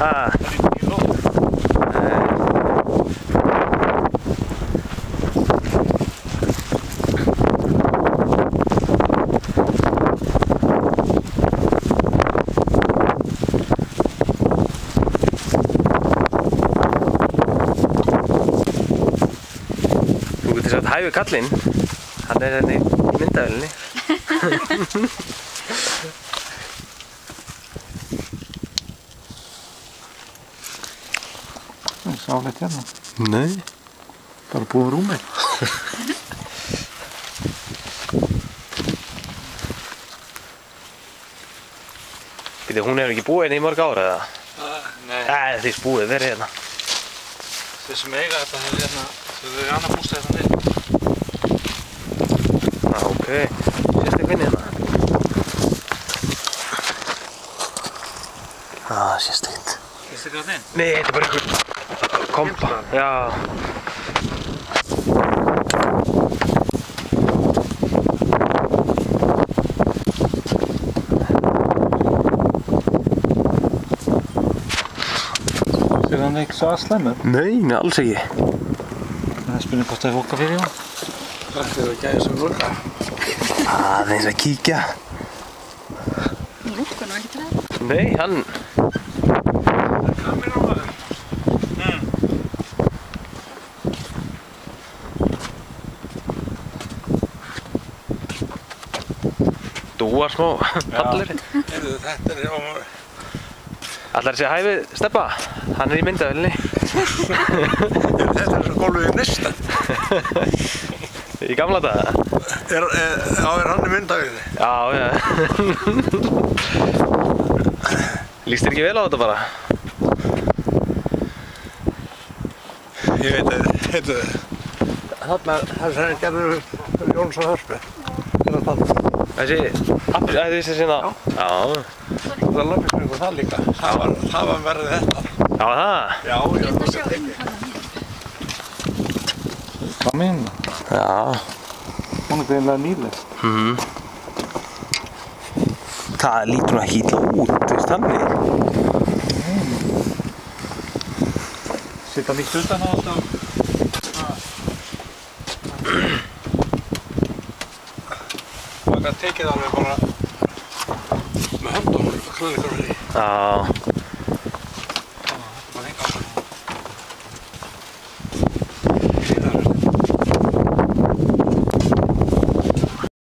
Ha. Þú getur sagt hæfi kallinn, hann er henni í myndavélinni. Það er sáleitt hérna. Nei. Bara búið rúmið. Býtu, hún hefur ekki búið hérna í mörg ára eða? Nei, Æ, því búið, verið hérna. þeir sem eiga þetta hefur hérna, þau eru annar bústæði hérna niður. Á, ok. Sérstu hvernig hérna? Á, sérstu ekki. Fyrstu ekki á þinn? Nei, þetta er bara einhver kompa. Já. Þeir hann ekki svo aðslæmur. Nei, nei, alls ekki. Það er spurning hvort það er að fyrir hann. Það er að gæja sem lukka. Aðeins að kíkja. Lúkun var ekki til það. Nei, hann... Kameran var það. Dúar smá. Heyrðu, þetta er á... Allar þessi hæfi steppa. Hann er í myndavélinni. Þetta er svo gólfið í nista. Í gamla daga. Er, er, á, er hann í myndavíði? Já, já. Líst þér ekki vel á þetta bara? Ég veit að þetta Þarna, það sem gerður Jóns og Hörspe. Þetta þarna. Þessi, appis, að þessi sinna. Já. Það er lappisming og það líka. Það var, það var verið þetta. Já, það. Já, já. Þetta sjá um hann hér. Hvað minn? Já. Hún er greinlega nýleg. Mhm. Það lítur nú ekki illa út, veist þannig. Sitta nýtt utan á þetta. Er tekið alveg bara með höndunum. Hvað er það? Já.